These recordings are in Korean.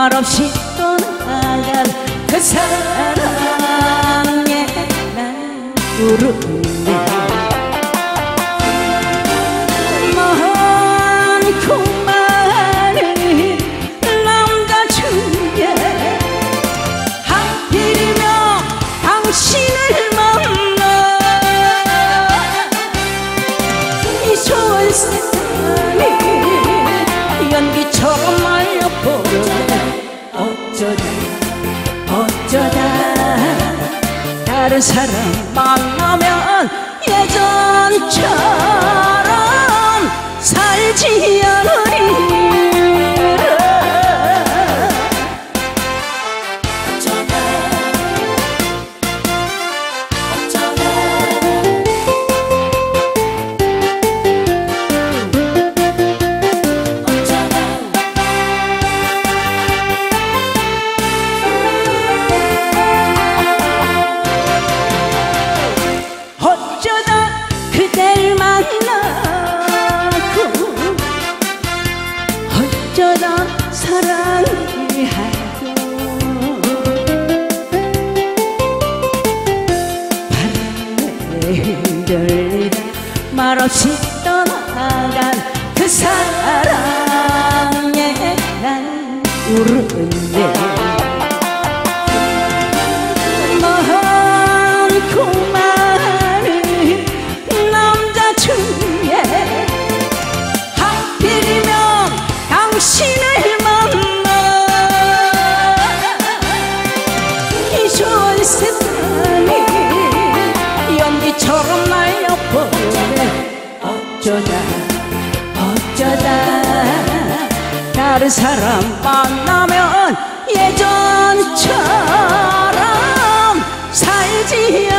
말 없이 떠나간 그 사랑에 난 울었네 다른 사람 만나면 예전처럼 사랑을 하고 바람에 흔들리다 말없이 연기처럼 날려버리네 어쩌다 어쩌다. 다른 사람 만나면 예전처럼 살지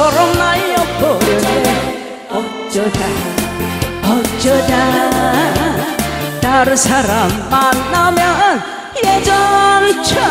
서로 날려버렸네. 어쩌다 어쩌다. 다른 사람 만나면 예전처럼